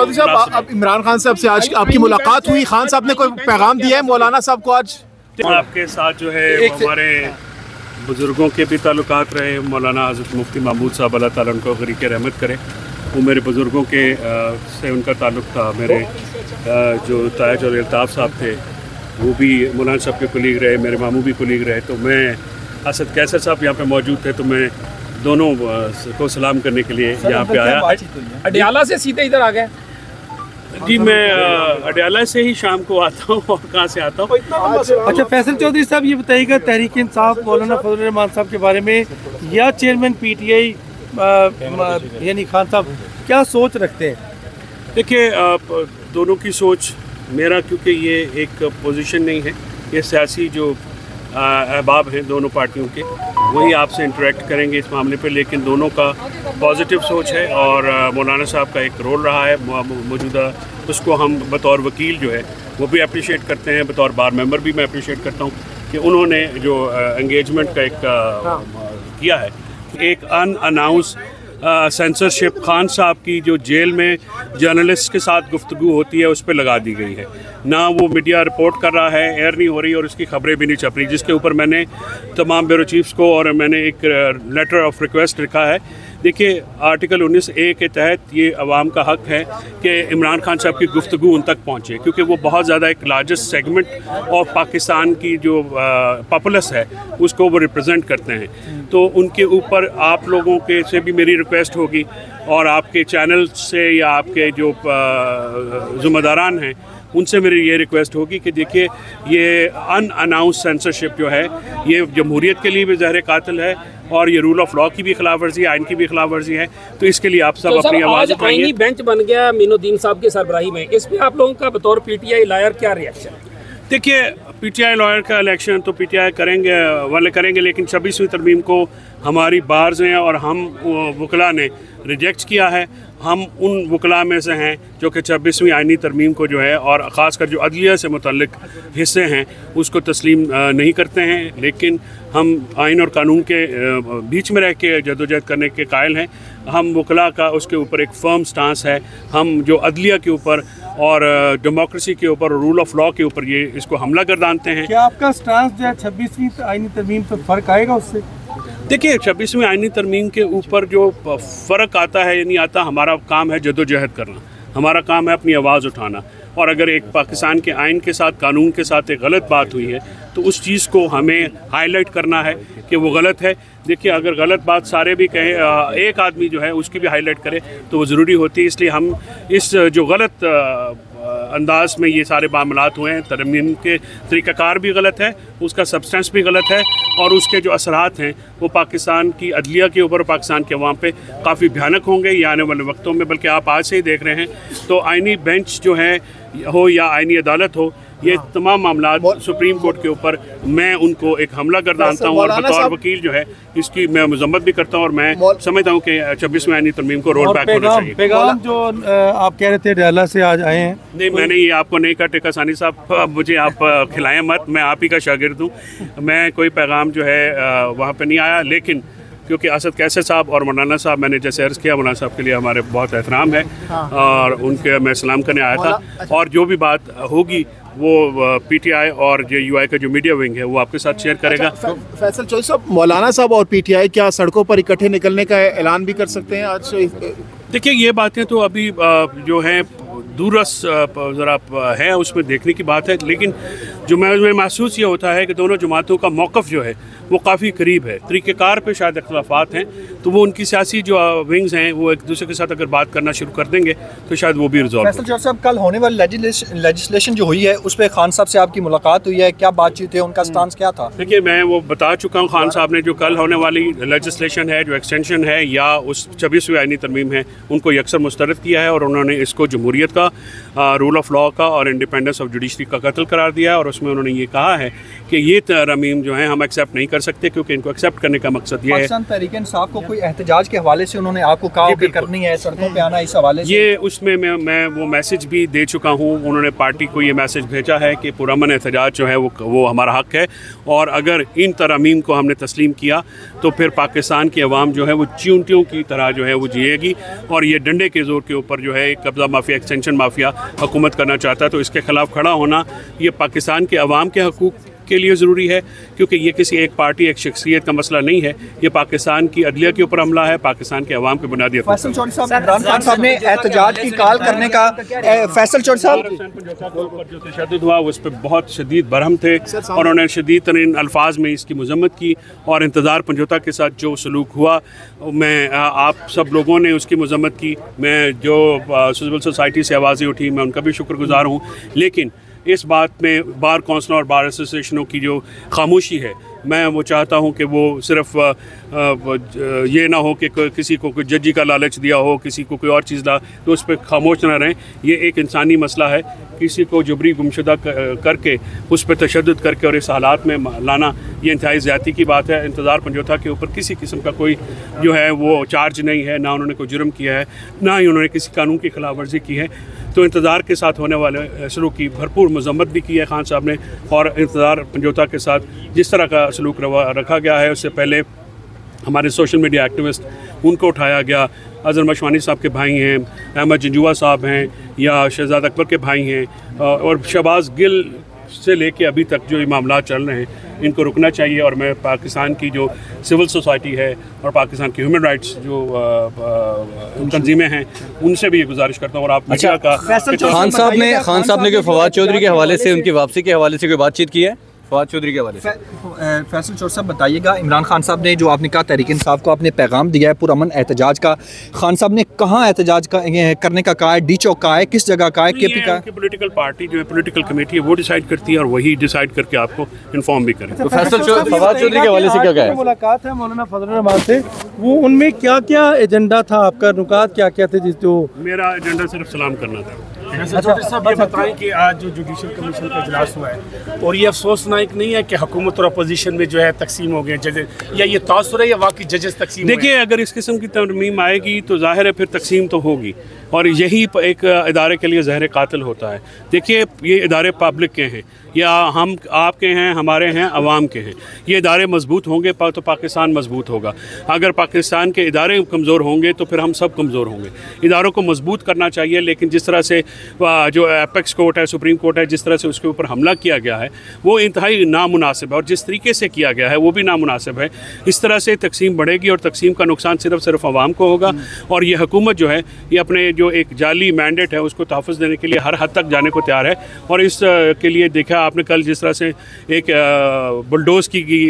चौधरी साहब अब इमरान खान साहब से आज आपकी मुलाकात हुई? खान साहब ने कोई पैगाम दिया है मौलाना साहब को आज? आपके साथ जो है हमारे बुज़ुर्गों के भी ताल्लुक रहे। मौलाना हज़रत मुफ्ती महमूद साहब अल्लाह ताला उनको गरीक रहमत करे। वो मेरे बुज़ुर्गों के आ, से उनका ताल्लुक था। मेरे आ, जो ताज और अल्ताफ़ साहब थे वो भी मौलाना साहब के कुलीग रहे मेरे मामू भी कुलीग रहे। तो मैं असद कैसर साहब यहाँ पे मौजूद थे तो मैं दोनों को सलाम करने के लिए यहाँ पे आया। अडियाला से सीधे इधर आ गए। जी मैं अडयाला से ही शाम को आता हूँ और कहाँ से आता हूँ? अच्छा फैसल चौधरी साहब ये बताइएगा तहरीक इंसाफ मौलाना फजल रहमान साहब के बारे में या चेयरमैन पीटीआई यानी खान साहब क्या सोच रखते हैं? देखिए दोनों की सोच मेरा क्योंकि ये एक पोजीशन नहीं है ये सियासी जो अहबाब हैं दोनों पार्टियों के। वही आपसे इंटरेक्ट करेंगे इस मामले पर लेकिन दोनों का पॉजिटिव सोच है और मौलाना साहब का एक रोल रहा है मौजूदा उसको हम बतौर वकील जो है वो भी अप्रिशिएट करते हैं बतौर बार मेंबर भी मैं अप्रिशिएट करता हूँ कि उन्होंने जो एंगेजमेंट का एक किया है एक अन अनाउंस सेंसरशिप खान साहब की जो जेल में जर्नलिस्ट के साथ गुफ्तु होती है, उस पर लगा दी गई है। ना वो मीडिया रिपोर्ट कर रहा है एयर नहीं हो रही और उसकी खबरें भी नहीं छप रही, जिसके ऊपर मैंने तमाम ब्यूरो चीफ्स को और मैंने एक लेटर ऑफ़ रिक्वेस्ट लिखा है। देखिए आर्टिकल 19 ए के तहत ये अवाम का हक है कि इमरान खान साहब की गुफ्तु उन तक पहुँचे, क्योंकि वो बहुत ज़्यादा एक लार्जेस्ट सेगमेंट ऑफ़ पाकिस्तान की जो पॉपुलस है, उसको वो रिप्रेजेंट करते हैं। तो उनके ऊपर आप लोगों के से भी मेरी रिक्वेस्ट होगी और आपके चैनल से या आपके जो ज़िम्मेदारान हैं उनसे मेरी ये रिक्वेस्ट होगी कि देखिए ये अन अनाउंस सेंसरशिप जो है ये जमहूरीत के लिए भी जहर कातिल है और ये रूल ऑफ़ लॉ की भी खिलाफ वर्जी है आइन की भी खिलाफ वर्जी है। तो इसके लिए आप सब तो अपनी आवाज़ उठाएँगे बेंच बन गया मीनुद्दीन साहब के सरबराही में। इस पर आप लोगों का बतौर पीटीआई लायर क्या रिएक्शन देखिए पीटीआई लॉयर का इलेक्शन तो पीटीआई करेंगे वाले करेंगे लेकिन छब्बीसवीं तरमीम को हमारी बार्स हैं और हम वकला ने रिजेक्ट किया है। हम उन वकला में से हैं जो कि छब्बीसवीं आइनी तरमीम को जो है और ख़ासकर जो अदलिया से मुतलक हिस्से हैं, उसको तस्लीम नहीं करते हैं। लेकिन हम आइन और कानून के बीच में रह के जदोजहद करने के कायल हैं। हम वकला का उसके ऊपर एक फर्म स्टांस है। हम जो अदलिया के ऊपर और डेमोक्रेसी के ऊपर रूल ऑफ़ लॉ के ऊपर ये इसको हमला गर्दानते हैं। क्या आपका स्टांस जो है छब्बीसवीं आइनी तरमीम पर फ़र्क आएगा उससे? देखिए, छब्बीसवीं आइनी तरमीम के ऊपर जो फ़र्क आता है या नहीं आता हमारा काम है जदोजहद करना। हमारा काम है अपनी आवाज़ उठाना। और अगर एक पाकिस्तान के आइन के साथ, कानून के साथ एक गलत बात हुई है तो उस चीज़ को हमें हाईलाइट करना है कि वो गलत है। देखिए, अगर गलत बात सारे भी कहें एक आदमी जो है, उसकी भी हाईलाइट करे तो वो ज़रूरी होती है। इसलिए हम इस जो गलत अंदाज में ये सारे मामला हुए हैं। तरमीम के तरीक़ाकार भी गलत है, उसका सब्सटेंस भी गलत है और उसके जो असरात हैं, वो पाकिस्तान की अदलिया के ऊपर पाकिस्तान के अवाम पर काफ़ी भयानक होंगे। ये आने वाले वक्तों में, बल्कि आप आज से ही देख रहे हैं। तो आइनी बेंच जो है, हो या आइनी अदालत हो ये तमाम मामला सुप्रीम कोर्ट के ऊपर मैं उनको एक हमला कर डालता हूँ और बतौर वकील जो है इसकी मैं मजम्मत भी करता हूँ और मैं समझता हूँ कि छब्बीसवीं आनी तरमीम को रोड बैक होना चाहिए पैगाम जो आप कह रहे थे डाला से आज आए हैं नहीं मैंने ये आपको नहीं कहा टेका सानी साहब मुझे आप खिलाएँ मत मैं आप ही का शागिर्द हूँ मैं कोई पैगाम जो है वहाँ पर नहीं आया लेकिन क्योंकि असद कैसे साहब और मौलाना साहब मैंने जैसे अर्ज़ किया मौलाना साहब के लिए हमारे बहुत एहतराम है हाँ। और उनके मैं सलाम करने आया था। और जो भी बात होगी वो पीटीआई और जो यूआई का जो मीडिया विंग है वो आपके साथ शेयर करेगा। अच्छा, फैसल चौधरी साहब मौलाना साहब और पीटीआई क्या सड़कों पर इकट्ठे निकलने का ऐलान भी कर सकते हैं आज? देखिए ये बातें तो अभी जो है दूरस ज़रा है उसमें देखने की बात है लेकिन जो मैं महसूस ये होता है कि दोनों जमातों का मौक़ जो है वो काफ़ी करीब है। तरीक़ेकार पे शायद अख्लाफात हैं तो वो उनकी सियासी जो विंग्स हैं वो एक दूसरे के साथ अगर बात करना शुरू कर देंगे तो शायद वो भी रिजॉल्व साहब कल होने वाली लेजिस्लेशन जो हुई है उस पर खान साहब से आपकी मुलाकात हुई है। क्या बातचीत है? उनका स्टांस क्या था? देखिए मैं वो बता चुका हूँ खान साहब ने जो कल होने वाली लेजिस्लेशन है जो एक्सटेंशन है या उस छब्बीसवीं आइनी तरमीम है उनको यकसर मुस्तरद किया है और उन्होंने इसको जमहूरीत का रूल ऑफ़ लॉ का और इंडिपेंडेंस ऑफ़ जुडिशरी का कत्ल करार दिया है और उस उसमें उन्होंने ये कहा है कि ये तरमीम जो है हम एक्सेप्ट नहीं कर सकते क्योंकि इनको एक्सेप्ट करने का मकसद ये है। पाकिस्तान तहरीक इंसाफ को कोई एहतजाज के हवाले से उन्होंने आपको कहा कि करनी है सड़कों पे आना इस हवाले से? ये उसमें मैं मैं वो मैसेज भी दे चुका हूँ उन्होंने पार्टी को ये मैसेज भेजा है कि पुरमन एहतजाज जो है वो वो हमारा हक है। और अगर इन तरमीम को हमने तस्लीम किया तो फिर पाकिस्तान की आवाम जो है वो चूंटियों की तरह जो है वो जिएगी। और ये डंडे के ज़ोर के ऊपर जो है कब्ज़ा माफिया एक्सटेंशन माफिया हुकूमत करना चाहता है तो इसके ख़िलाफ़ खड़ा होना ये पाकिस्तान के अवाम के हकूक़ के लिए ज़रूरी है क्योंकि ये किसी एक पार्टी एक शख्सियत का मसला नहीं है। ये पाकिस्तान की अदलिया के ऊपर हमला है पाकिस्तान के अवाम के बुनियादी फैसल चौधरी साहब इमरान खान साहब ने एहतजाज की कॉल करने का फैसल चौधरी साहब। जो तशद हुआ उस पर बहुत शदीद बरहम थे और उन्होंने शदीद तरीन अल्फाज में इसकी मजम्मत की और इंतज़ार पंजोता के साथ जो सलूक हुआ मैं आप सब लोगों ने उसकी मजम्मत की। मैं जो सिविल सोसाइटी से आवाज़ें उठी मैं उनका भी शुक्रगुजार हूँ। लेकिन इस बात में बार कौंसलों और बार एसोसिएशनों की जो खामोशी है मैं वो चाहता हूँ कि वो सिर्फ़ आ, आ, ये ना हो कि किसी को कोई जजी का लालच दिया हो किसी को कोई और चीज़ ला तो उस पर खामोश ना रहें। ये एक इंसानी मसला है। किसी को जबरी गुमशुदा करके, उस पर तशद करके और इस हालात में लाना, ये इंतहाई ज़्यादती की बात है। इंतज़ार पंजोता के ऊपर किसी किस्म का कोई जो है, वो चार्ज नहीं है, ना उन्होंने कोई जुर्म किया है, ना ही उन्होंने किसी कानून की खिलाफ वर्जी की है। तो इंतज़ार के साथ होने वाले सलूक की भरपूर मजम्मत भी की है खान साहब ने और इंतज़ार पंजोता के साथ जिस तरह का सलूक रखा गया है, उससे पहले हमारे सोशल मीडिया एक्टिविस्ट उनको उठाया गया। अजहर मशवानी साहब के भाई हैं अहमद जंजुआ साहब हैं या शहजाद अकबर के भाई हैं और शहबाज गिल से लेके अभी तक जो ये मामला चल रहे हैं इनको रुकना चाहिए। और मैं पाकिस्तान की जो सिविल सोसाइटी है और पाकिस्तान की ह्यूमन राइट्स जो तंजीमें हैं उनसे भी ये गुजारिश करता हूँ और आप मीडिया का खान साहब ने खान साहब ने कोई फवाद चौधरी के हवाले से उनकी वापसी के हवाले से कोई बातचीत की है? फवाद चौधरी के हवाले से। फैसल चौधरी साहब बताइएगा इमरान खान साहब ने जो आपने कहा तहरीक इंसाफ को आपने पैगाम दिया है पुरमन एहतजाज का। खान साहब ने कहाँ एहतजाज का करने का कहा है डी चौक का है किस जगह का है के पी का है? पॉलिटिकल पार्टी जो है पॉलिटिकल कमेटी है वो डिसाइड करती है और वही डिसाइड करके आपको इन्फॉर्म भी करें तो फैसल फवाद चौधरी के हवाले से क्या कहा? मुलाकात है मौलाना फजल रहमान से। वो उनमें क्या क्या एजेंडा था आपका नुकात क्या क्या थे जिस जो मेरा एजेंडा सिर्फ़ सलाम करना था। चौधरी ये बताएँ कि आज जो जुडिशल कमीशन का इजलास हुआ है और ये अफसोसनाक नहीं है कि हुकूमत और अपोजिशन में जो है तकसीम हो गए जजेस या ये तासर है या वाकई जजेस तकसीम देखिए अगर इस किस्म की तरमीम आएगी तो ज़ाहिर है फिर तकसीम तो होगी। और यही एक इदारे के लिए जहर कातिल होता है। देखिए, ये इदारे पब्लिक के हैं। या हम, आपके हैं, हमारे हैं, अवाम के हैं। ये इदारे मज़बूत होंगे तो पाकिस्तान मज़बूत होगा। अगर पाकिस्तान के इदारे कमज़ोर होंगे तो फिर हम सब कमज़ोर होंगे। इदारों को मज़बूत करना चाहिए, लेकिन जिस तरह से जो एपेक्स कोर्ट है, सुप्रीम कोर्ट है, जिस तरह से उसके ऊपर हमला किया गया है, वो इंतहाई नामुनासिब है। और जिस तरीके से किया गया है, वो भी नामुनासिब है। इस तरह से तकसीम बढ़ेगी, और तकसीम का नुकसान सिर्फ़ सिर्फ़ आवाम को होगा। और ये हुकूमत जो है, ये अपने जो एक जाली मैंडेट है उसको तहफ़ देने के लिए हर हद तक जाने को तैयार है। और इस के लिए देखा आपने कल जिस तरह से एक बुलडोज की गई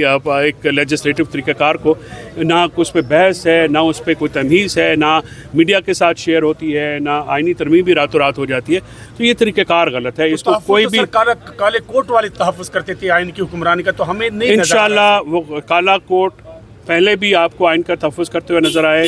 एक लेजिस्लेटिव तरीक़ाकार को ना उस पर बहस है ना उस पर कोई तमीज़ है ना मीडिया के साथ शेयर होती है ना आइनी तरमीम भी रातों रात हो जाती है तो ये तरीक़ाकार गलत है। इसको कोई तो भी काले कोट वाले तहफ़्फ़ुज़ करते थे आइन की हुक्मरानी का तो हमें नहीं। इंशाल्लाह वो काला कोट पहले भी आपको आइन का तहफ़ करते हुए नज़र आए।